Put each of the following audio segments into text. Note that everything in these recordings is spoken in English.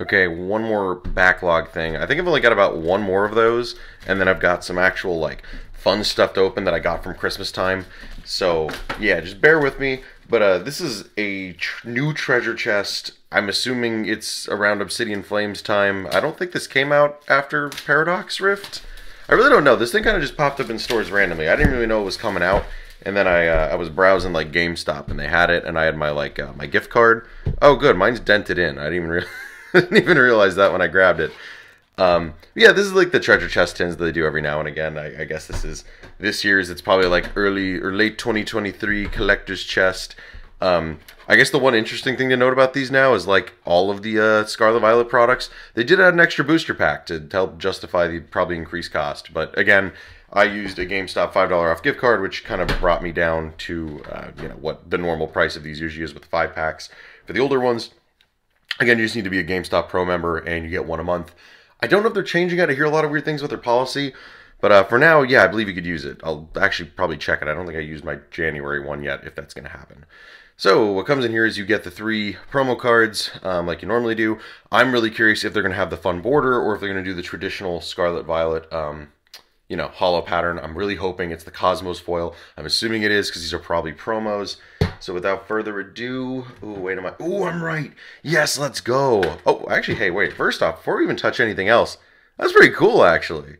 Okay, one more backlog thing. I think I've only got about one more of those, and then I've got some actual like fun stuff to open that I got from Christmas time. So yeah, just bear with me. But uh, this is a tr- new treasure chest. I'm assuming it's around Obsidian Flames time. I don't think this came out after Paradox Rift. I really don't know. This thing kind of just popped up in stores randomly. I didn't really know it was coming out. And then I uh, I was browsing like GameStop and they had it, and I had my like uh, my gift card. Oh, good, mine's dented in. I didn't even didn't even realize that when I grabbed it. Um, yeah, this is like the treasure chest tins that they do every now and again. I, I guess this is this year's. It's probably like early or late 2023 collector's chest. Um, I guess the one interesting thing to note about these now is like all of the uh, Scarlet Violet products, they did add an extra booster pack to help justify the probably increased cost. But again, I used a GameStop five dollar off gift card, which kind of brought me down to uh, you know what the normal price of these usually is with five packs. For the older ones, again, you just need to be a GameStop Pro member and you get one a month. I don't know if they're changing it. I hear a lot of weird things with their policy. But uh, for now, yeah, I believe you could use it. I'll actually probably check it. I don't think I used my January one yet, if that's going to happen. So what comes in here is you get the three promo cards, um, like you normally do. I'm really curious if they're going to have the fun border or if they're going to do the traditional Scarlet Violet, um, you know, hollow pattern. I'm really hoping it's the Cosmos foil. I'm assuming it is because these are probably promos. So without further ado, oh wait, am I? Oh, I'm right. Yes, let's go. Oh, actually, hey, wait. First off, before we even touch anything else, that's pretty cool, actually.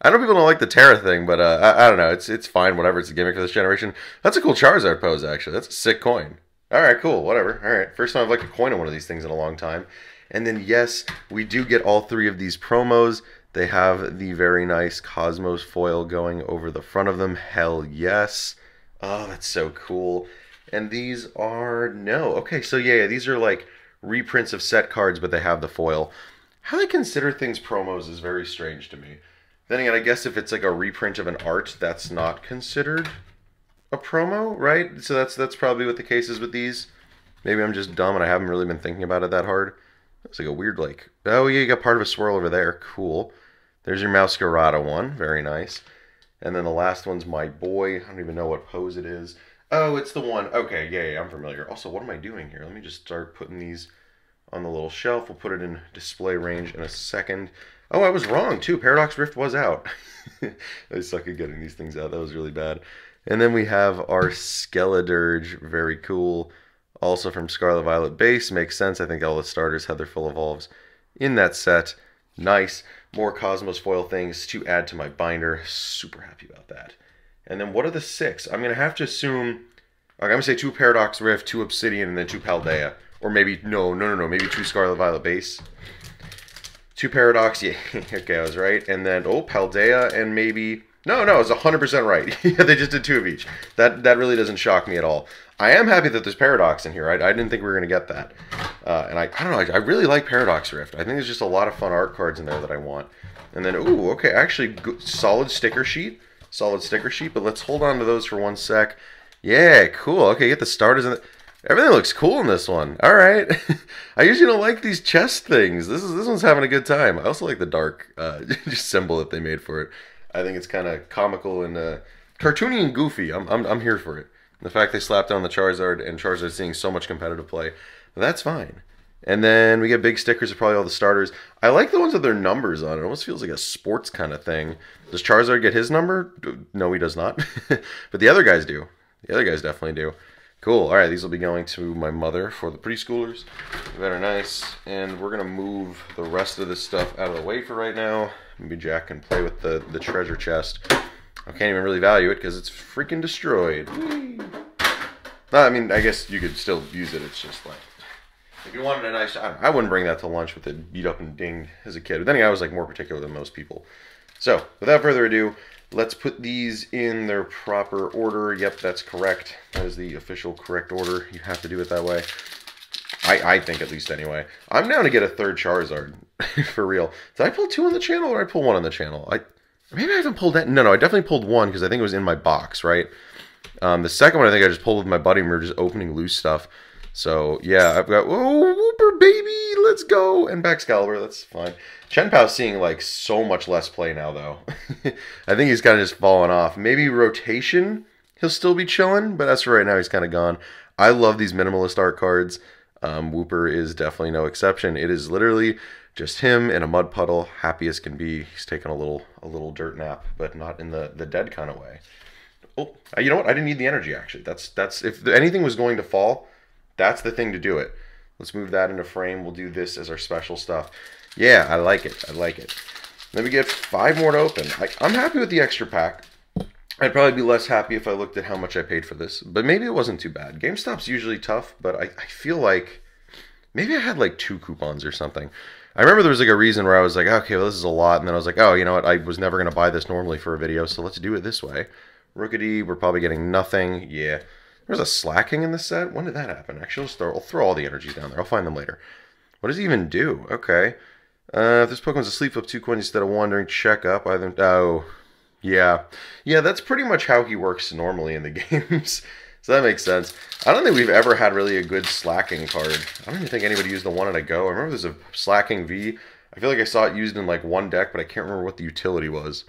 I know people don't like the Tera thing, but uh, I, I, don't know. It's it's fine. Whatever. It's a gimmick for this generation. That's a cool Charizard pose, actually. That's a sick coin. All right, cool. Whatever. All right. First time I've liked a coin on one of these things in a long time. And then yes, we do get all three of these promos. They have the very nice Cosmos foil going over the front of them. Hell yes. Oh, that's so cool. And these are no. Okay, so yeah, these are like reprints of set cards, but they have the foil. How they consider things promos is very strange to me. Then again, I guess if it's like a reprint of an art, that's not considered a promo, right? So that's that's probably what the case is with these. Maybe I'm just dumb and I haven't really been thinking about it that hard. It's like a weird like oh yeah, you got part of a swirl over there. Cool. There's your Meowscarada one, very nice. And then the last one's my boy. I don't even know what pose it is. Oh, it's the one. Okay, yeah, I'm familiar. Also, what am I doing here? Let me just start putting these on the little shelf. We'll put it in display range in a second. Oh, I was wrong too. Paradox Rift was out. I suck at getting these things out. That was really bad. And then we have our Skeledirge, very cool. Also from Scarlet Violet base, makes sense. I think all the starters had their full evolves in that set. Nice. More Cosmos foil things to add to my binder. Super happy about that. And then what are the six? I'm gonna have to assume. I'm gonna say two Paradox Rift, two Obsidian, and then two Paldea. Or maybe no, no, no, no. Maybe two Scarlet Violet base. Two Paradox, yeah, okay, I was right. And then, oh, Paldea and maybe... No, no, it's was 100% right. yeah, they just did two of each. That that really doesn't shock me at all. I am happy that there's Paradox in here. I, I didn't think we were going to get that. Uh, and I, I don't know, I, I, really like Paradox Rift. I think there's just a lot of fun art cards in there that I want. And then, ooh, okay, actually, solid sticker sheet. Solid sticker sheet, but let's hold on to those for one sec. Yeah, cool. Okay, get the starters in the... Everything looks cool in this one. All right. I usually don't like these chest things. This is this one's having a good time. I also like the dark uh, symbol that they made for it. I think it's kind of comical and uh, cartoony and goofy. I'm, I'm I'm here for it. The fact they slapped on the Charizard and Charizard seeing so much competitive play, that's fine. And then we get big stickers of probably all the starters. I like the ones with their numbers on it. It almost feels like a sports kind of thing. Does Charizard get his number? No, he does not. but the other guys do. The other guys definitely do. Cool. All right, these will be going to my mother for the preschoolers. Very nice. And we're going to move the rest of this stuff out of the way for right now. Maybe Jack can play with the, the treasure chest. I can't even really value it because it's freaking destroyed. I mean, I guess you could still use it. It's just like, if you wanted a nice, I, I wouldn't bring that to lunch with it beat up and dinged as a kid. But then again, I was like more particular than most people. So, without further ado, Let's put these in their proper order. Yep, that's correct. That is the official correct order. You have to do it that way. I, I think at least anyway. I'm down to get a third Charizard for real. Did I pull two on the channel or I pull one on the channel? I maybe I haven't pulled that. No, no, I definitely pulled one because I think it was in my box, right? Um, the second one I think I just pulled with my buddy and we were just opening loose stuff. So yeah, I've got oh Wooper baby, let's go and Baxcalibur. That's fine. Chien-Pao's seeing like so much less play now though. I think he's kind of just fallen off. Maybe rotation, he'll still be chilling, but as for right now, he's kind of gone. I love these minimalist art cards. Um, Wooper is definitely no exception. It is literally just him in a mud puddle, happy as can be. He's taking a little a little dirt nap, but not in the the dead kind of way. Oh, you know what? I didn't need the energy actually. That's that's if anything was going to fall, that's the thing to do it. Let's move that into frame. We'll do this as our special stuff. Yeah, I like it. I like it. Let me get five more to open. I'm happy with the extra pack. I'd probably be less happy if I looked at how much I paid for this, but maybe it wasn't too bad. GameStop's usually tough, but I, I feel like maybe I had like two coupons or something. I remember there was like a reason where I was like, okay, well, this is a lot. And then I was like, oh, you know what? I was never going to buy this normally for a video, so let's do it this way. Rookidee, we're probably getting nothing. Yeah. There's a Slaking in the set. When did that happen? Actually, I'll throw, I'll throw all the energies down there. I'll find them later. What does he even do? Okay. Uh, if this Pokemon's asleep, flip two coins instead of one during checkup. I think. Oh, yeah. Yeah, that's pretty much how he works normally in the games. so that makes sense. I don't think we've ever had really a good Slaking card. I don't even think anybody used the one at a go. I remember there's a Slaking V. I feel like I saw it used in like one deck, but I can't remember what the utility was.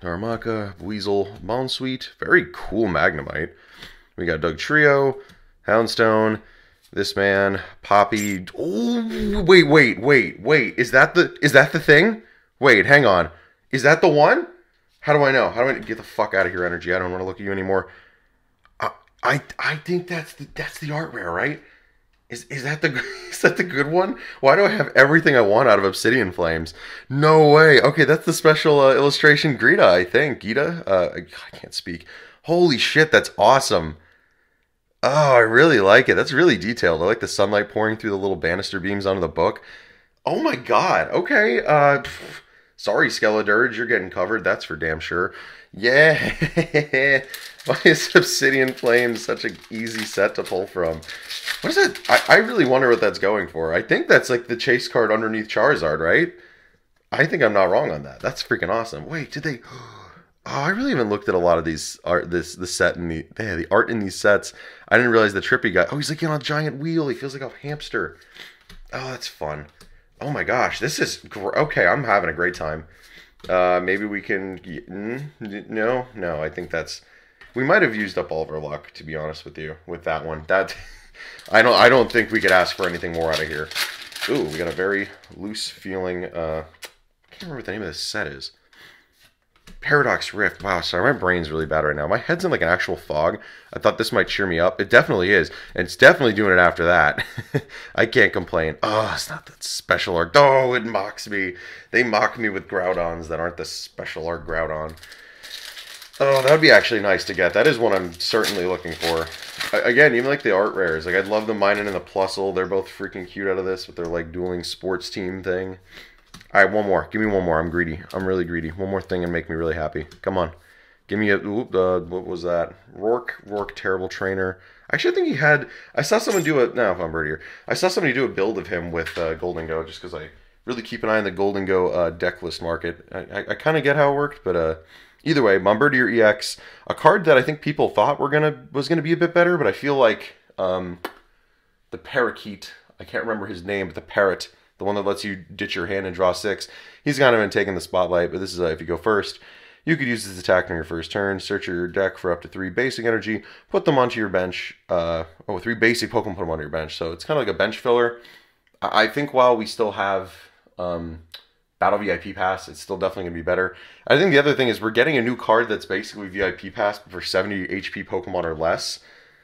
Darumaka, Weasel, Bounsweet. Very cool Magnemite. We got Dugtrio, Houndstone, this man, Poppy. Oh, wait, wait, wait, wait. Is that the is that the thing? Wait, hang on. Is that the one? How do I know? How do I get the fuck out of here, energy? I don't want to look at you anymore. I I, I think that's the that's the art rare, right? Is is that the is that the good one? Why do I have everything I want out of Obsidian Flames? No way. Okay, that's the special uh, illustration Greta, I think. Geeta? Uh, I can't speak. Holy shit, that's awesome. Oh, I really like it. That's really detailed. I like the sunlight pouring through the little banister beams onto the book. Oh my god. Okay. Uh pff, sorry, Skeledirge, you're getting covered. That's for damn sure. Yeah. Why is Obsidian Flame such an easy set to pull from? What is that? I, I really wonder what that's going for. I think that's like the chase card underneath Charizard, right? I think I'm not wrong on that. That's freaking awesome. Wait, did they Oh, I really haven't looked at a lot of these art. This the set in the yeah, the art in these sets. I didn't realize the trippy guy. Oh, he's like on a giant wheel. He feels like a hamster. Oh, that's fun. Oh my gosh, this is gr- okay. I'm having a great time. Uh, maybe we can. No, no. I think that's. We might have used up all of our luck, to be honest with you, with that one. That I don't. I don't think we could ask for anything more out of here. Ooh, we got a very loose feeling. Uh, I can't remember what the name of this set is. Paradox Rift. Wow, sorry, my brain's really bad right now. My head's in like an actual fog. I thought this might cheer me up. It definitely is. And it's definitely doing it after that. I can't complain. Oh, it's not that special art. Oh, it mocks me. They mock me with Groudons that aren't the special art Groudon. Oh, that would be actually nice to get. That is what I'm certainly looking for. Again, even like the art rares. Like, I'd love the Minun and the Plusle. They're both freaking cute out of this with their like dueling sports team thing. All right, one more. Give me one more. I'm greedy. I'm really greedy. One more thing and make me really happy. Come on. Give me a. Oop, uh, what was that? Rourke. Rourke, terrible trainer. Actually, I think he had. I saw someone do a. No, I'm bird here. I saw somebody do a build of him with uh, Gholdengo just because I really keep an eye on the Gholdengo uh, deck list market. I, I, I kind of get how it worked, but uh, either way, Bombirdier EX, a card that I think people thought were gonna was gonna be a bit better, but I feel like um, the Parakeet. I can't remember his name, but the parrot the one that lets you ditch your hand and draw six. He's kind of been taking the spotlight, but this is uh, if you go first. You could use this attack on your first turn, search your deck for up to three basic energy, put them onto your bench. Uh, oh, three basic Pokemon, put them onto your bench. So it's kind of like a bench filler. I think while we still have um, Battle VIP Pass, it's still definitely going to be better. I think the other thing is we're getting a new card that's basically VIP Pass for 70 HP Pokemon or less.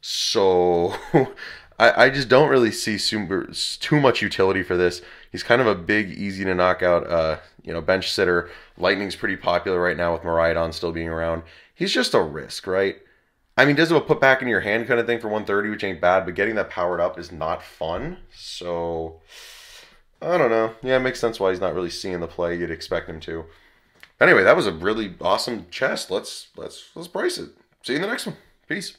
So I, I just don't really see super, too much utility for this. He's kind of a big, easy to knock out, uh, you know, bench sitter. Lightning's pretty popular right now with Miraidon still being around. He's just a risk, right? I mean, does it put back in your hand kind of thing for 130, which ain't bad, but getting that powered up is not fun. So, I don't know. Yeah, it makes sense why he's not really seeing the play you'd expect him to. Anyway, that was a really awesome chest. Let's let's let's price it. See you in the next one. Peace.